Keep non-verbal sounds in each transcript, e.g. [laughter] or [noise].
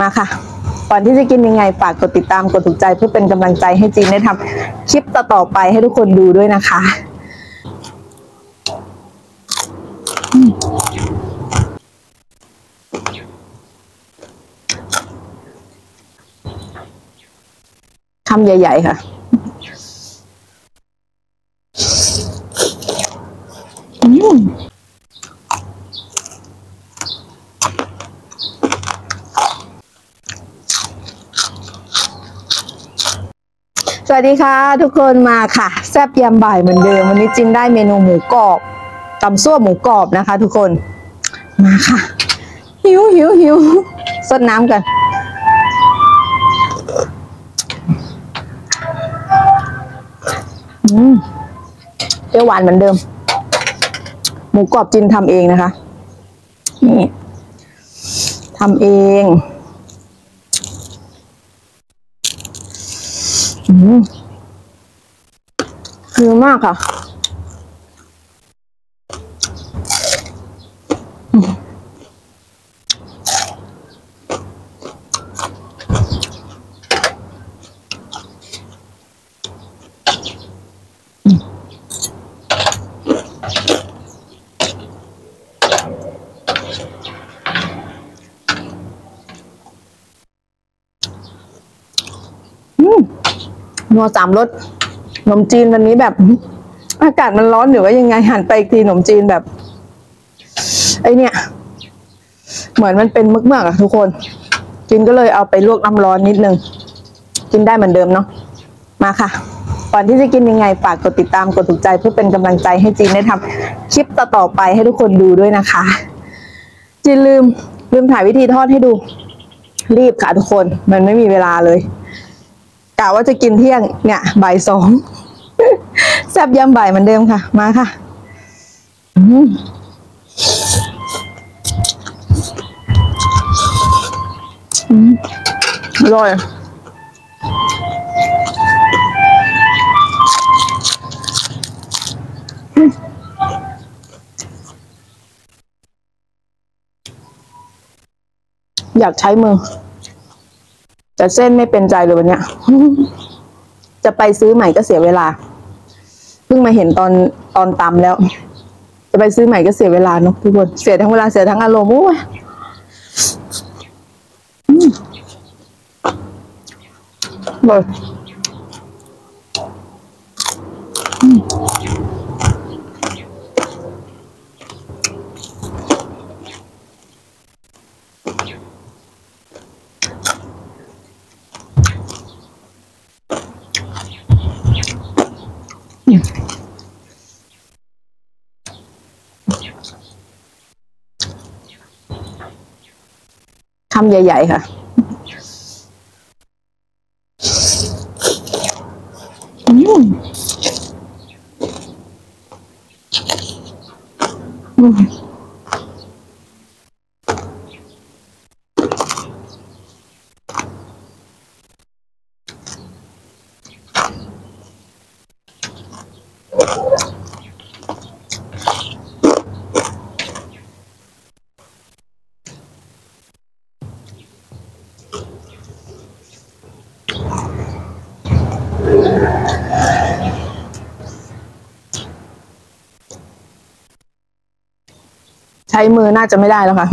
มาค่ะ ก่อนที่จะกินยังไงฝากกดติดตามกดถูกใจเพื่อเป็นกำลังใจให้จีนได้ทำคลิปต่อๆไปให้ทุกคนดูด้วยนะคะคำใหญ่ ๆ ค่ะ วัสดีค่ะ ทุกคนมาค่ะ แซบยามบ่ายเหมือนเดิม วันนี้จินได้เมนูหมูกรอบตำซั่วหมูกรอบนะคะ ทุกคนมาค่ะ หิวหิวหิวสดน้ำกัน อืมเปรี้ยวหวานเหมือนเดิม หมูกรอบจินทำเองนะคะ นี่ทำเอง อืมคือมากค่ะ นัวสามรสขนมจีนวันนี้แบบ อากาศมันร้อนหรือว่ายังไงหันไปอีกทีขนมจีนแบบ ไอเนี่ย เหมือนมันเป็นมึกมือกอะทุกคนจินก็เลยเอาไปลวกน้ำร้อนนิดนึง กินได้เหมือนเดิมเนาะมาค่ะก่อนที่จะกินยังไงฝากกดติดตามกดถูกใจเพื่อเป็นกำลังใจให้จีนได้ทำคลิปต่อๆไปให้ทุกคนดูด้วยนะคะ จีนลืมลืมถ่ายวิธีทอดให้ดู รีบค่ะทุกคน มันไม่มีเวลาเลย กะว่าจะกินเที่ยงเนี่ยบ่ายสองแซบยำบ่ายเหมือนเดิมค่ะ มาค่ะอืมอืมอร่อยอืมอยากใช้มือ แต่เส้นไม่เป็นใจเลยวันเนี้ย จะไปซื้อใหม่ก็เสียเวลา เพิ่งมาเห็นตอนตอนตำแล้ว จะไปซื้อใหม่ก็เสียเวลาเนาะทุกคน เสียทั้งเวลาเสียทั้งอารมณ์โอ้ยอืมอร่อย คำใหญ่ๆ ใช้มือน่าจะไม่ได้แล้วค่ะ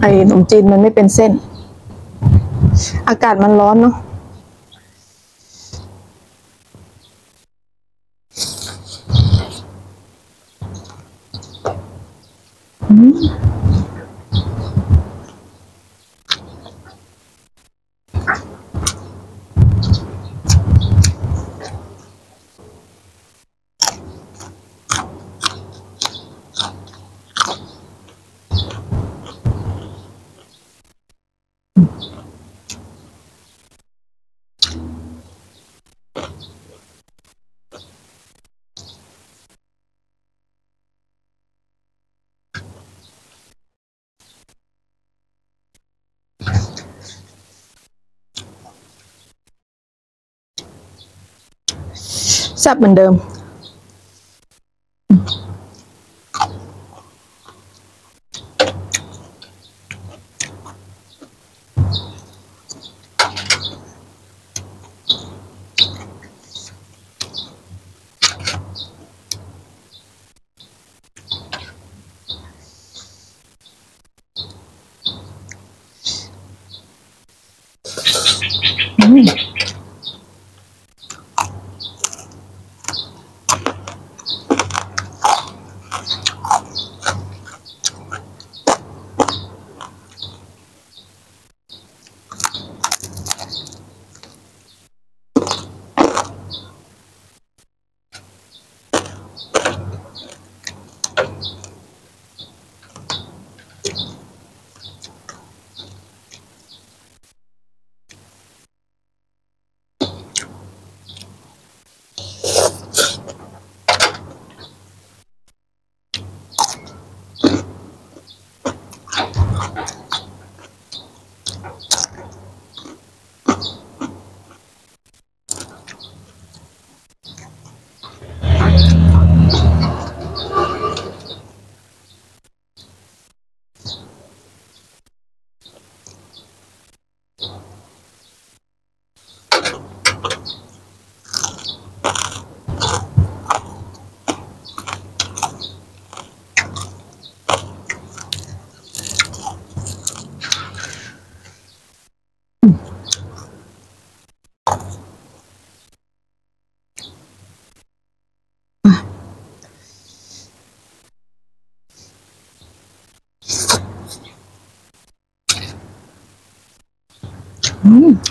ไอ้ขนมจีนมันไม่เป็นเส้น อากาศมันร้อนเนาะ แซ่บ เ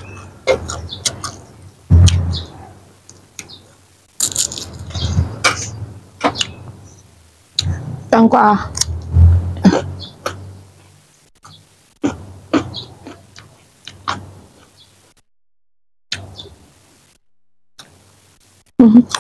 หมือ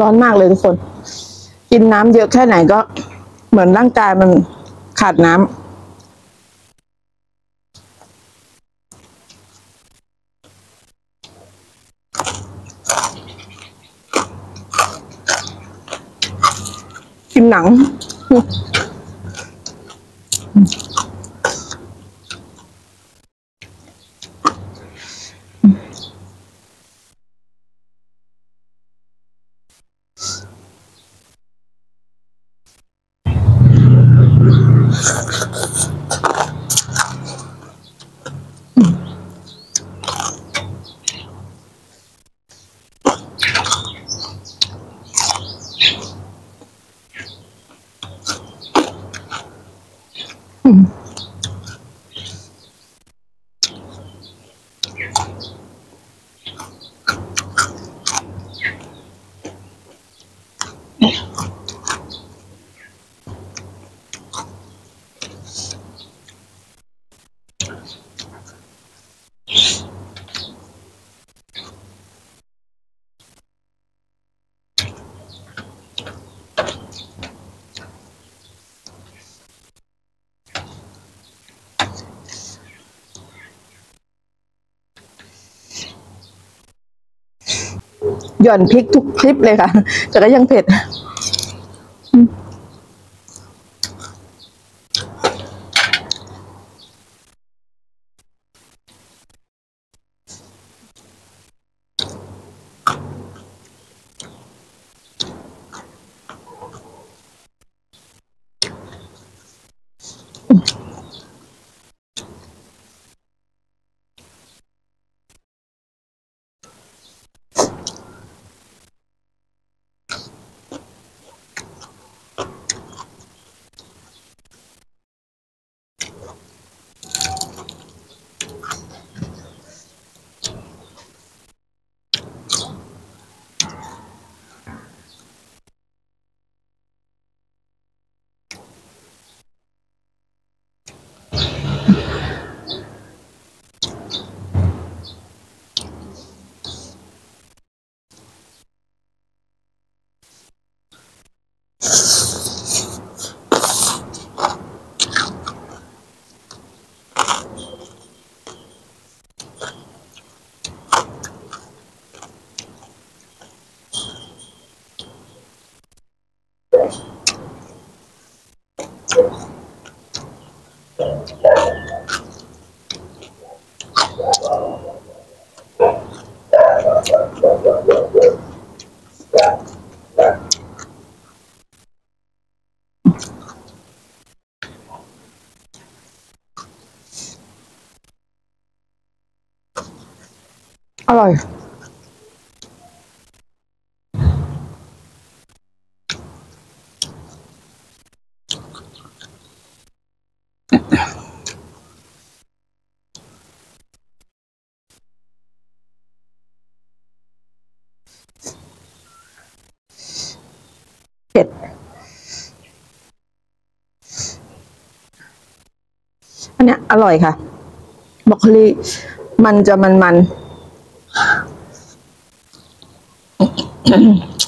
ร้อนมากเลยทุกคน กินน้ำเยอะแค่ไหนก็ เหมือนร่างกายมันขาดน้ำกินหนัง Yeah. หย่อนพริกทุกคลิปเลยค่ะ แต่ก็ยังเผ็ด อร่อย เผ็ด อันเนี้ยอร่อยค่ะ บรอกโคลีมันจะมันมัน attention. [laughs] Hmm.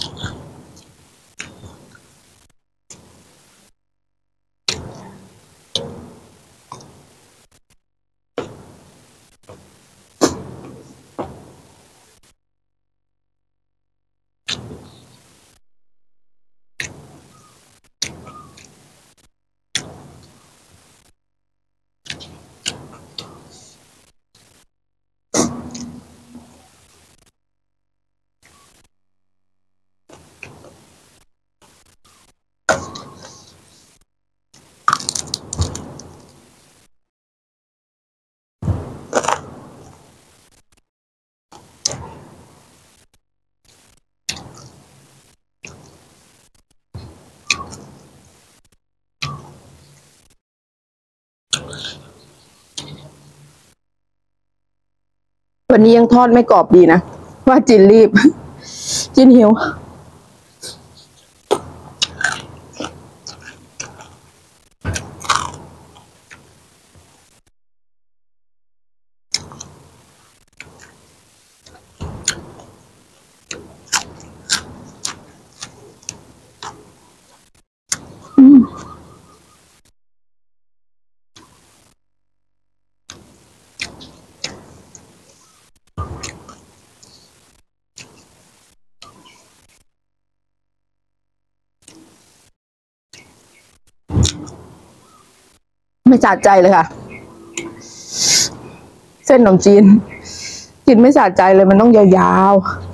วันนี้ยังทอดไม่กรอบดีนะ ว่าจินรีบ จินหิว ไม่สะใจเลยค่ะ เส้นขนมจีน กินไม่สะใจเลยมันต้องยาวๆ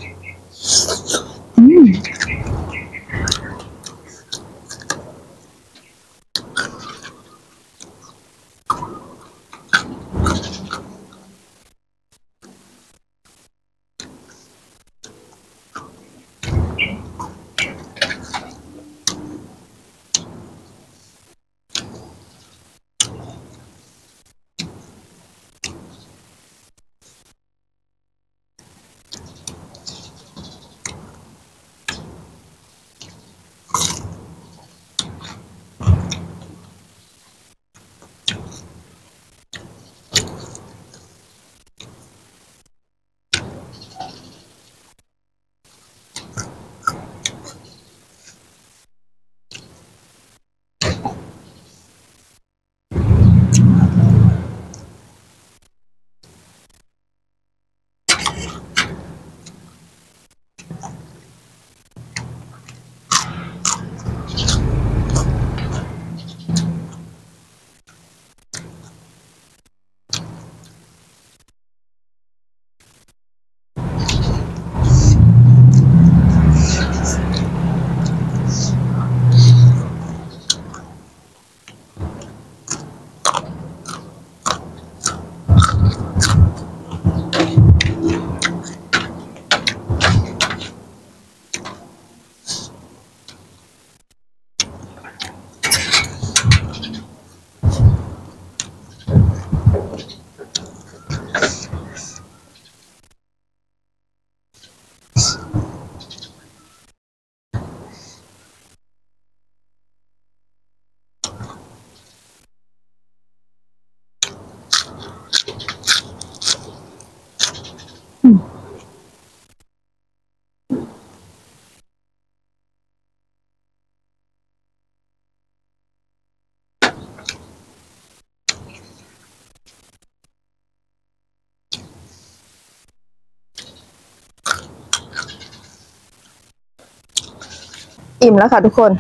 อิ่มแล้วค่ะทุกคน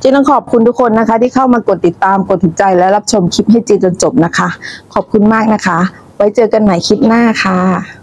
จีต้องขอบคุณทุกคนนะคะ ที่เข้ามากดติดตามกดถูกใจและรับชมคลิปให้จีจนจบนะคะ ขอบคุณมากนะคะ ไว้เจอกันใหม่คลิปหน้าค่ะ